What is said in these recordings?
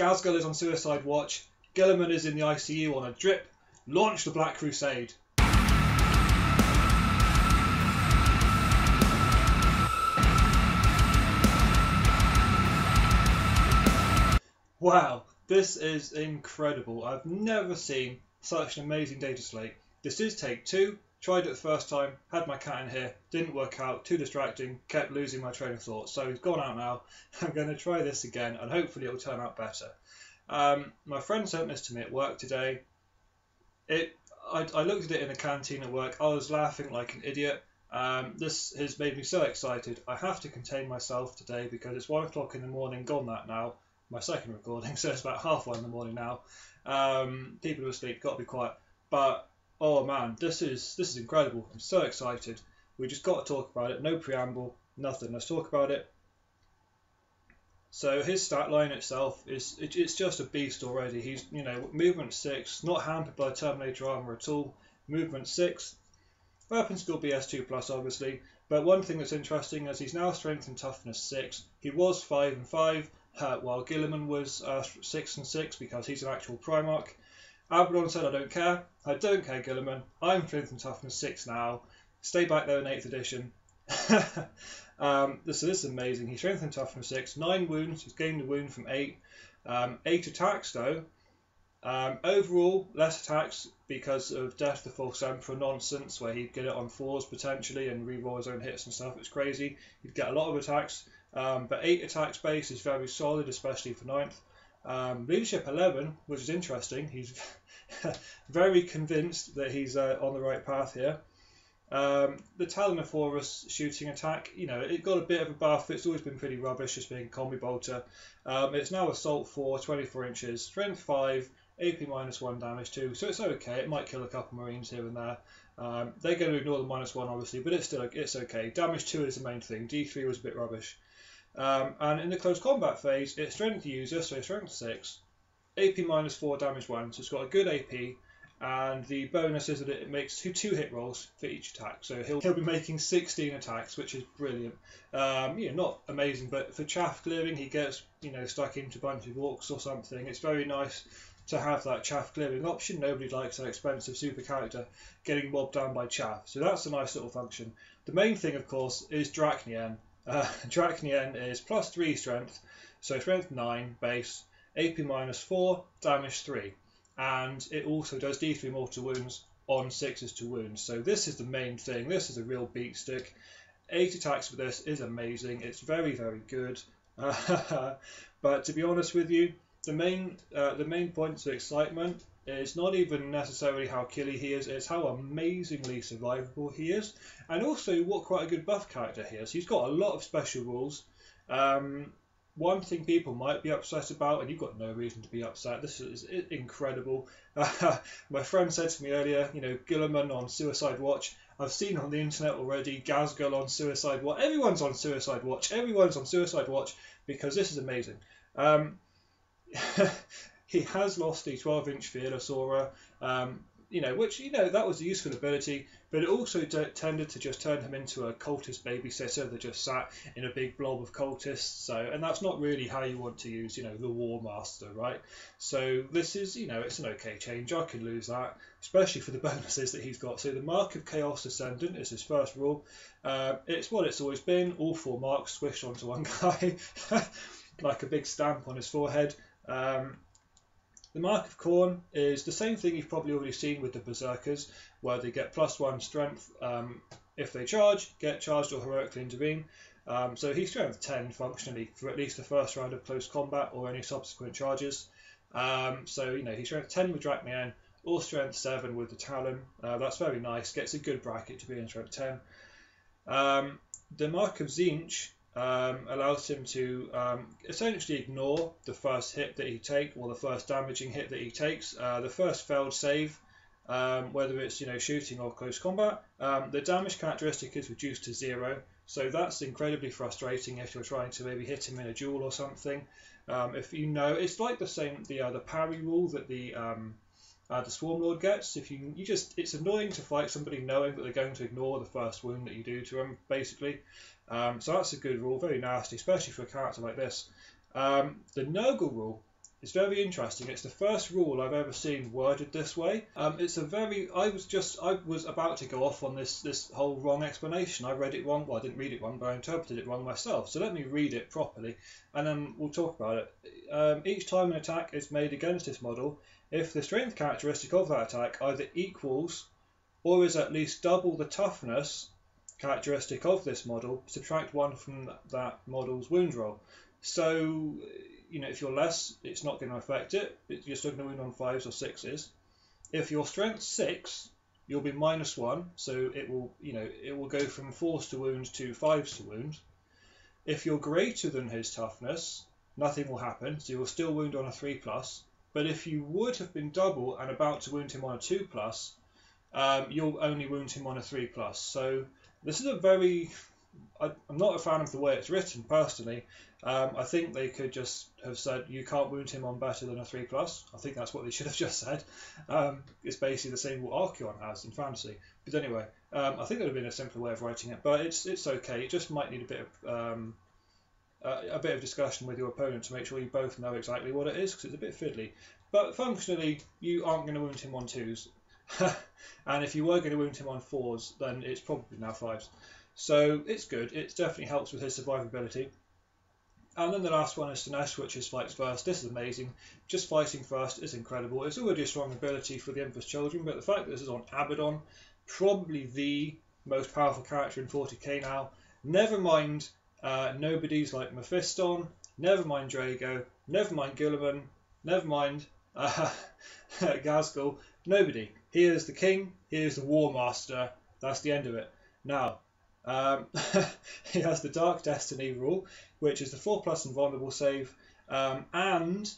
Ghazghkull is on suicide watch. Guilliman is in the ICU on a drip. Launch the Black Crusade. Wow, this is incredible. I've never seen such an amazing data slate. This is take two. Tried it the first time, had my cat in here, didn't work out, too distracting, kept losing my train of thought. So he's gone out now. I'm going to try this again and hopefully it'll turn out better. Um, my friend sent this to me at work today. It, I, I looked at it in the canteen at work. I was laughing like an idiot. Um, this has made me so excited. I have to contain myself today because it's one o'clock in the morning, gone that now. My second recording, so it's about half one in the morning now. Um, people are asleep, got to be quiet. But oh man, this is this is incredible. I'm so excited. We just got to talk about it. No preamble, nothing. Let's talk about it. So his stat line itself is it, it's just a beast already. He's you know movement six, not hampered by Terminator armor at all. Movement six, weapon skill BS2 plus obviously. But one thing that's interesting is he's now strength and toughness six. He was five and five, uh, while Guilliman was uh, six and six because he's an actual Primarch. Abaddon said, I don't care. I don't care, Guilliman. I'm strength and toughness six now. Stay back there in 8th edition. um, this, this is amazing. He's strength and toughness six, nine wounds. He's gained a wound from eight. Um, eight attacks though. Um, overall, less attacks because of Death the False Emperor nonsense, where he'd get it on fours potentially and reroll his own hits and stuff. It's crazy. He'd get a lot of attacks, um, but eight attack space is very solid, especially for ninth. Um, leadership 11, which is interesting. He's very convinced that he's uh, on the right path here. Um, the Talon of Horus shooting attack, you know, it got a bit of a buff. It's always been pretty rubbish, just being combi bolter. Um, it's now assault 4, 24 inches, strength 5, AP minus 1, damage 2. So it's okay. It might kill a couple marines here and there. Um, they're going to ignore the minus 1, obviously, but it's still it's okay. Damage 2 is the main thing. D3 was a bit rubbish. Um, and in the close combat phase, it's strength user, so strength 6, AP minus 4, damage 1, so it's got a good AP, and the bonus is that it makes two, two hit rolls for each attack. So he'll, he'll be making 16 attacks, which is brilliant. Um, you know, not amazing, but for chaff clearing, he gets you know stuck into a bunch of orcs or something. It's very nice to have that chaff clearing option. Nobody likes an expensive super character getting mobbed down by chaff, so that's a nice little function. The main thing, of course, is Drach'nyen. Uh, is plus 3 strength, so strength 9 base, AP minus 4, damage 3 and it also does D3 mortal wounds on sixes to wounds. So this is the main thing. This is a real beat stick. Eight attacks with this is amazing. It's very very good. but to be honest with you, the main uh, the main point of excitement is not even necessarily how killy he is, it's how amazingly survivable he is, and also what quite a good buff character he is. He's got a lot of special rules. Um, one thing people might be upset about, and you've got no reason to be upset. This is incredible. Uh, my friend said to me earlier, you know, Guilliman on Suicide Watch. I've seen on the internet already Ghazghkull on Suicide Watch. Everyone's on Suicide Watch. Everyone's on Suicide Watch because this is amazing. Um, he has lost the 12-inch Fearless Aura. Um, you know, which you know that was a useful ability, but it also tended to just turn him into a cultist babysitter that just sat in a big blob of cultists. So, and that's not really how you want to use, you know, the War Master, right? So this is, you know, it's an okay change. I can lose that, especially for the bonuses that he's got. So the Mark of Chaos Ascendant is his first rule. Uh, it's what it's always been. All four marks swished onto one guy, like a big stamp on his forehead. Um, the Mark of Khorne is the same thing you've probably already seen with the Berserkers, where they get plus one strength um, if they charge, get charged or heroically intervene. Um, so he's strength 10 functionally for at least the first round of close combat or any subsequent charges. Um, so, you know, he's strength 10 with Drach'nyen, or strength 7 with the Talon. Uh, that's very nice, gets a good bracket to be in strength 10. Um, the Mark of Tzeentch um, allows him to um, essentially ignore the first hit that he takes or the first damaging hit that he takes. Uh, the first failed save, um, whether it's you know shooting or close combat, um, the damage characteristic is reduced to zero. So that's incredibly frustrating if you're trying to maybe hit him in a duel or something. Um, if you know, it's like the same the uh, the parry rule that the um, uh, the Swarm Lord gets. If you you just it's annoying to fight somebody knowing that they're going to ignore the first wound that you do to them, basically. Um, so that's a good rule, very nasty, especially for a character like this. Um, the Nurgle rule It's very interesting. It's the first rule I've ever seen worded this way. Um, it's a very. I was just. I was about to go off on this this whole wrong explanation. I read it wrong. Well, I didn't read it wrong, but I interpreted it wrong myself. So let me read it properly, and then we'll talk about it. Um, each time an attack is made against this model, if the strength characteristic of that attack either equals or is at least double the toughness characteristic of this model, subtract one from that model's wound roll. So you know, if you're less, it's not going to affect it. You're still going to win on fives or sixes. If your strength six, you'll be minus one, so it will, you know, it will go from fours to wound to fives to wound. If you're greater than his toughness, nothing will happen, so you'll still wound on a three plus. But if you would have been double and about to wound him on a two plus, um, you'll only wound him on a three plus. So this is a very I, am not a fan of the way it's written personally. Um, I think they could just have said you can't wound him on better than a three plus. I think that's what they should have just said. Um, it's basically the same what Archaon has in fantasy. But anyway, um, I think there would have been a simpler way of writing it. But it's it's okay. It just might need a bit of um, uh, a bit of discussion with your opponent to make sure you both know exactly what it is because it's a bit fiddly. But functionally, you aren't going to wound him on twos. and if you were going to wound him on fours, then it's probably now fives. So it's good. It definitely helps with his survivability. And then the last one is Slaanesh, which is fights first. This is amazing. Just fighting first is incredible. It's already a strong ability for the Emperor's Children, but the fact that this is on Abaddon, probably the most powerful character in 40k now. Never mind uh, nobodies like Mephiston, never mind Draigo. never mind Guilliman, never mind uh, Ghazghkull, nobody. He is the king, he is the war master, that's the end of it. Now, um, he has the Dark Destiny rule, which is the 4 plus invulnerable save, um, and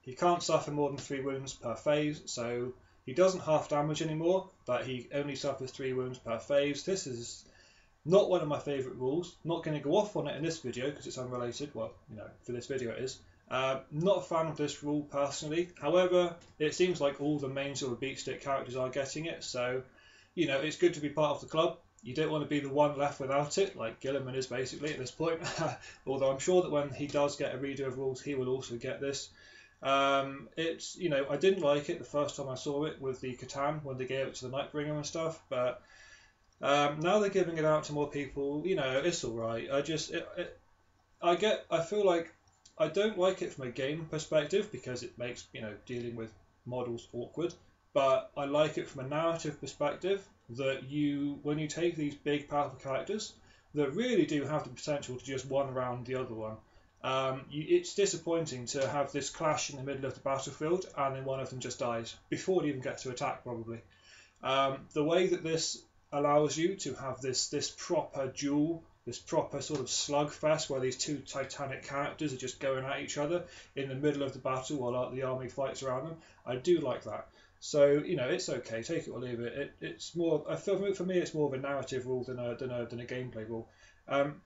he can't suffer more than 3 wounds per phase, so he doesn't half damage anymore, but he only suffers 3 wounds per phase. This is not one of my favourite rules. Not going to go off on it in this video because it's unrelated. Well, you know, for this video it is. Uh, not a fan of this rule personally. However, it seems like all the main sort of beatstick characters are getting it, so you know it's good to be part of the club you don't want to be the one left without it, like Guilliman is basically at this point. Although I'm sure that when he does get a reader of rules, he will also get this. Um, it's you know I didn't like it the first time I saw it with the C'tan when they gave it to the Nightbringer and stuff, but um, now they're giving it out to more people. You know it's all right. I just it, it, I get I feel like I don't like it from a game perspective because it makes you know dealing with models awkward, but I like it from a narrative perspective that you, when you take these big, powerful characters that really do have the potential to just one around the other one, um, you, it's disappointing to have this clash in the middle of the battlefield and then one of them just dies before it even gets to attack, probably. Um, the way that this allows you to have this this proper duel, this proper sort of slugfest where these two titanic characters are just going at each other in the middle of the battle while the army fights around them. I do like that. So you know, it's okay. Take it or leave it. it it's more. I feel for me, it's more of a narrative rule than a than a, than a gameplay rule. Um,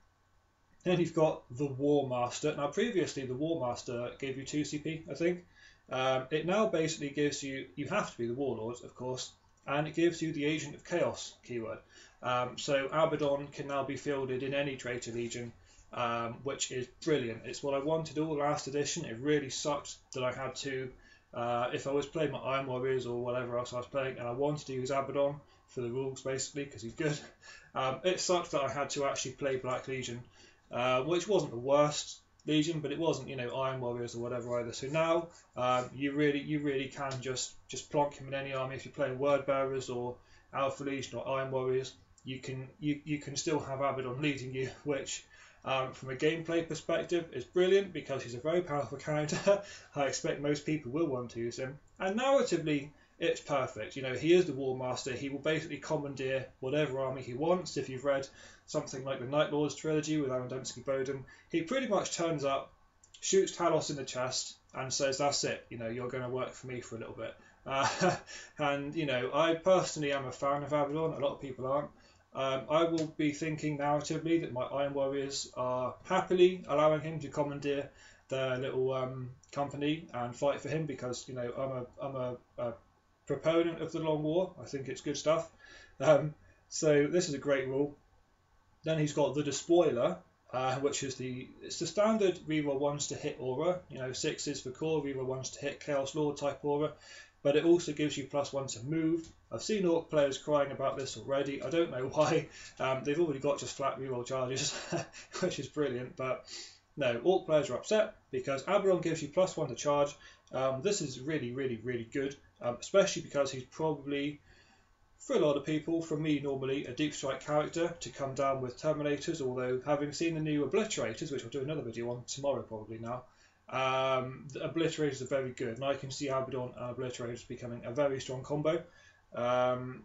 then you've got the War Master. Now, previously, the War Master gave you two CP, I think. Um, it now basically gives you. You have to be the Warlord, of course, and it gives you the Agent of Chaos keyword. Um, so Abaddon can now be fielded in any Traitor Legion, um, which is brilliant. It's what I wanted all last edition. It really sucked that I had to uh, if I was playing my Iron Warriors or whatever else I was playing and I wanted to use Abaddon for the rules basically because he's good, um, it sucked that I had to actually play Black Legion, uh, which wasn't the worst Legion, but it wasn't you know Iron Warriors or whatever either. So now um, you really you really can just just plonk him in any army if you're playing Word Bearers or Alpha Legion or Iron Warriors. You can you, you can still have Abaddon leading you, which um, from a gameplay perspective, is brilliant because he's a very powerful character. I expect most people will want to use him. And narratively, it's perfect. You know, he is the War Master. He will basically commandeer whatever army he wants. If you've read something like the Night Lords trilogy with Aaron Dembski Bowden, he pretty much turns up, shoots Talos in the chest, and says, "That's it. You know, you're going to work for me for a little bit." Uh, and you know, I personally am a fan of Abaddon. A lot of people aren't. Um, I will be thinking narratively that my Iron Warriors are happily allowing him to commandeer their little um, company and fight for him because you know I'm a I'm a, a proponent of the Long War. I think it's good stuff. Um, so this is a great rule. Then he's got the Despoiler, uh, which is the it's the standard reroll ones to hit aura. You know, sixes for core, reroll ones to hit Chaos Lord type aura, but it also gives you plus one to move. I've seen Orc players crying about this already. I don't know why. Um, they've already got just flat reroll charges, which is brilliant. But no, Orc players are upset because Abaddon gives you plus one to charge. Um, this is really, really, really good, um, especially because he's probably for a lot of people, for me normally, a deep strike character to come down with Terminators, although having seen the new Obliterators, which I'll do another video on tomorrow probably now, um, the Obliterators are very good, and I can see Abaddon and Obliterators becoming a very strong combo. Um,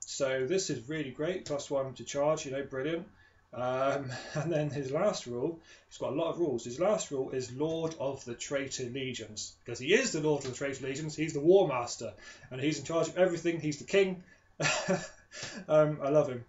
so this is really great, plus one to charge, you know, brilliant. Um, and then his last rule, he's got a lot of rules. His last rule is Lord of the Traitor Legions, because he is the Lord of the Traitor Legions, he's the War Master, and he's in charge of everything, he's the king, um, I love him.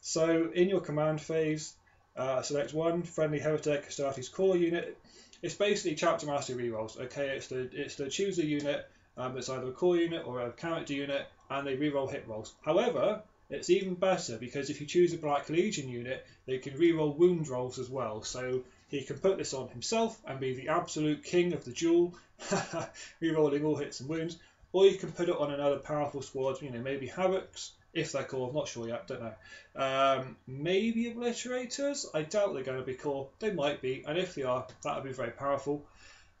So in your command phase, uh, select one friendly Heretic Astartes core unit. It's basically chapter mastery rerolls. Okay, it's the it's the choose a unit. Um, it's either a core unit or a character unit, and they reroll hit rolls. However, it's even better because if you choose a Black Legion unit, they can reroll wound rolls as well. So he can put this on himself and be the absolute king of the duel, rerolling all hits and wounds or you can put it on another powerful squad. You know, maybe Havocs if they're core. I'm not sure yet. Don't know. Um, maybe Obliterators. I doubt they're going to be core. They might be, and if they are, that would be very powerful.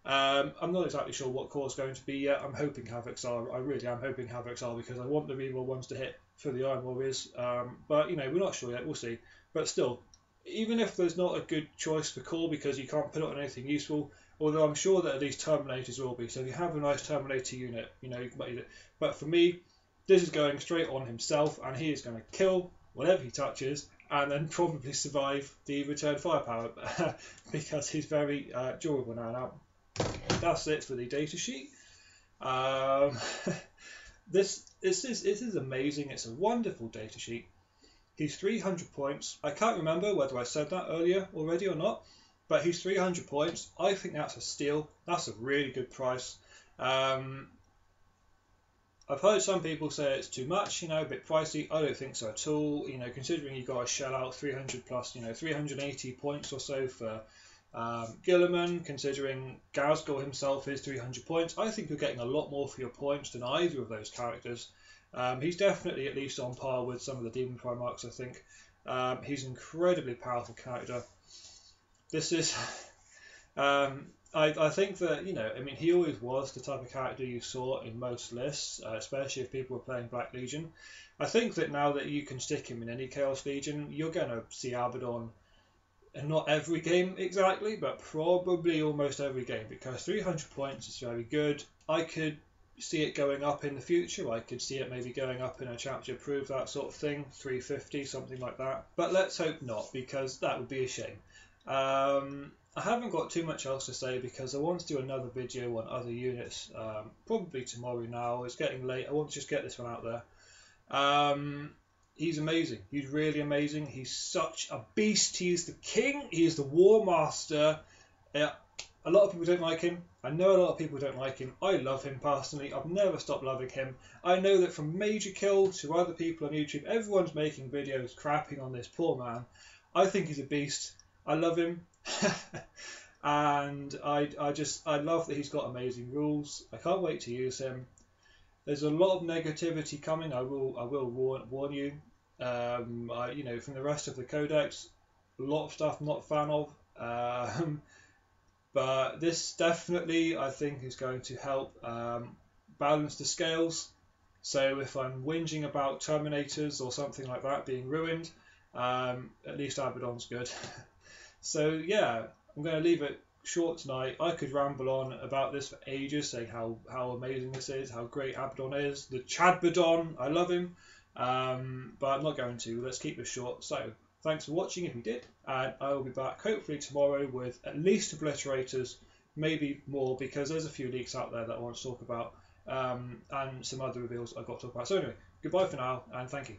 Um, I'm not exactly sure what core is going to be yet. I'm hoping Havocs are. I really am hoping Havocs are because I want the reroll ones to hit for the Iron Warriors. Um, but you know, we're not sure yet. We'll see. But still, even if there's not a good choice for core because you can't put it on anything useful, Although I'm sure that these Terminators will be. So if you have a nice Terminator unit, you know you can it. But for me, this is going straight on himself, and he is going to kill whatever he touches, and then probably survive the return firepower because he's very uh, durable now. Now that's it for the data sheet. Um, this this is this is amazing. It's a wonderful data sheet. He's 300 points. I can't remember whether I said that earlier already or not, but he's 300 points. I think that's a steal. That's a really good price. Um, I've heard some people say it's too much, you know, a bit pricey. I don't think so at all. You know, considering you've got to shell out 300 plus, you know, 380 points or so for um, Guilliman, considering Ghazghkull himself is 300 points, I think you're getting a lot more for your points than either of those characters. Um, he's definitely at least on par with some of the Demon Primarchs, I think. Um, he's an incredibly powerful character this is. Um, I, I think that you know, I mean, he always was the type of character you saw in most lists, uh, especially if people were playing Black Legion. I think that now that you can stick him in any Chaos Legion, you're going to see Abaddon, and not every game exactly, but probably almost every game because 300 points is very good. I could see it going up in the future. I could see it maybe going up in a Chapter Approved, that sort of thing, 350, something like that. But let's hope not, because that would be a shame. Um, I haven't got too much else to say because I want to do another video on other units, um, probably tomorrow now. It's getting late. I want to just get this one out there. Um, he's amazing. He's really amazing. He's such a beast. He is the king. He is the war master. Yeah, a lot of people don't like him. I know a lot of people don't like him. I love him personally. I've never stopped loving him. I know that from Major Kill to other people on YouTube, everyone's making videos crapping on this poor man. I think he's a beast. I love him. and I, I just I love that he's got amazing rules. I can't wait to use him. There's a lot of negativity coming. I will I will warn, warn you. Um, I, you know from the rest of the codex, a lot of stuff I'm not fan of. Um, but this definitely I think is going to help um, balance the scales. So if I'm whinging about Terminators or something like that being ruined, um, at least Abaddon's good. So yeah, I'm going to leave it short tonight. I could ramble on about this for ages, saying how, how amazing this is, how great Abaddon is, the Chad Badon, I love him, um, but I'm not going to. Let's keep this short. So thanks for watching if you did, and I will be back hopefully tomorrow with at least Obliterators, maybe more because there's a few leaks out there that I want to talk about, um, and some other reveals I've got to talk about. So anyway, goodbye for now, and thank you.